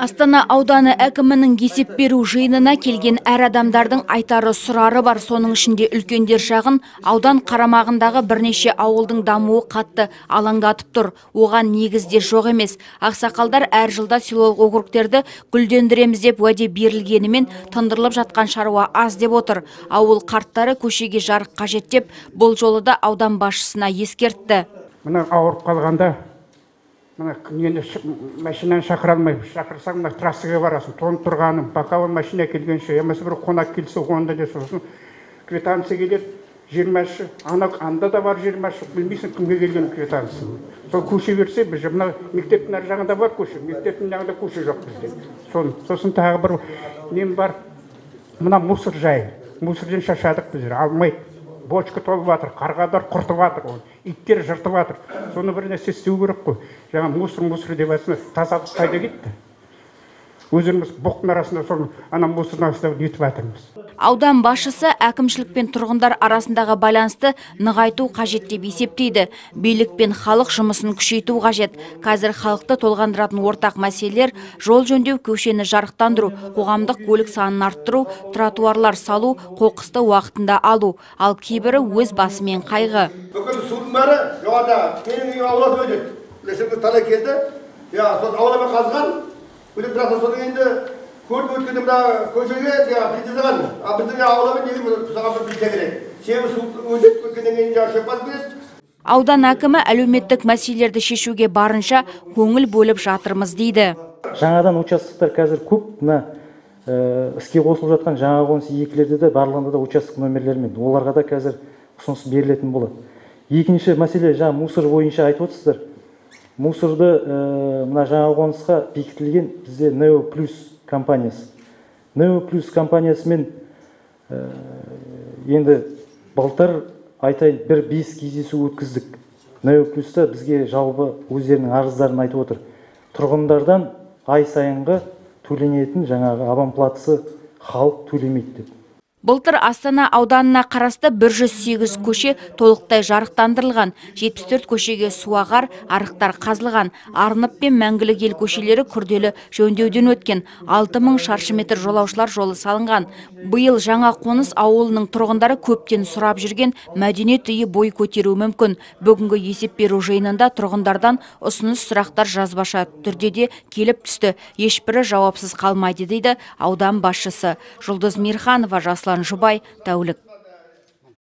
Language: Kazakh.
Астана ауданы әкімінің есеп беру жиынына келген әр адамдардың айтары сұрары бар. Соның ішінде үлкендер жағын аудан қарамағындағы бірнеше ауылдың дамуы қатты алаңдатып тұр. Оған негізде жоқ емес. Ақсақалдар әр жылда селолық округтерді гүлдендіреміз деп уәде берілгенімен тындырылып жатқан шаруа аз деп отыр. Ауыл қарттары көшеге жарық қажет деп бұл жолы да аудан басшысына ескертті. мына ауырып қалғанда мына ш- машинаны шақыра алмай шақырсаң мына трассаға барасың тоңып тұрғаным боковой машина келгенше болмаса бір қонақ келсе онда да сосын квитанция келеді жиырмашы ана анда да бар жиырмашы білмейсің кімге келген квитанция. Сол көше берсе біз мына мектептің ар жағында бар көше мектептің жағында көше жоқ бізде. Соны сосын тағы бір нем бар мына мусор жайы. Мусордан шаршадық біздер алмайды бочка толып жатыр қарғадар құртып жатыр оны иттер жыртып жатыр. Соны бір нәрсе істеу керек қой. Жаңа мусор мусор деп жатсыңдар тазалық қайда кетті. Өздеріміз бұқтың арасында соны ана мусордың астында нетіп жатырмыз. Аудан басшысы әкімшілік пен тұрғындар арасындағы байланысты нығайту қажет деп есептейді. Билік пен халық жұмысын күшейту қажет. Қазір халықты толғандыратын ортақ мәселелер жол жөндеу, көшені жарықтандыру, қоғамдық көлік санын арттыру, тротуарлар салу, қоқысты уақытында алу. Ал кейбірі өз басымен қайғы. бүкіл судың бәрі менің келді иә сол қазған енді көріп өткенде мына көшеге жаңағы плита салған а біздің неге саған бір плита керек себебі су өтеді өткеннен кейін жаңағы шөп басып кетеді Аудан әкімі әлеуметтік мәселелерді шешуге барынша көңіл бөліп жатырмыз дейді. жаңадан участоктар қазір көп мына ә, іске қосылып жатқан жаңа қоныс екілерде де барлығында да участок номерлерімен оларға да қазір ұсыныс берілетін болады. Екінші мәселе жаңа мусор бойынша айтып отырсыздар. Мусорды ә, мына жаңа қонысқа бекітілген бізде нео плюс компаниясы. Нео плюс компаниясымен ә, енді былтыр айтайын бір бес кездесу өткіздік. Нео плюста бізге жалпы өздерінің арыздарын айтып отыр. Тұрғындардан ай сайынғы төленетін жаңағы абонплатасы халық төлемейді деп. Былтыр Астана ауданына қарасты 108 көше толықтай жарықтандырылған, 74 көшеге суағар, арықтар қазылған, Арнып пен Мәңгілік ел көшелері күрделі жөндеуден өткен, 6000 шаршы метр жолаушылар жолы салынған. Биыл жаңа қоныс ауылының тұрғындары көптен сұрап жүрген мәдениет үйі бой көтеруі мүмкін. Бүгінгі есеп беру жиынында тұрғындардан ұсыныс сұрақтар жазбаша түрде де келіп түсті. Ешбірі жауапсыз қалмайды дейді аудан басшысы. Жұлдыз Мирханова, Жаслан Жұбай, Тәулік.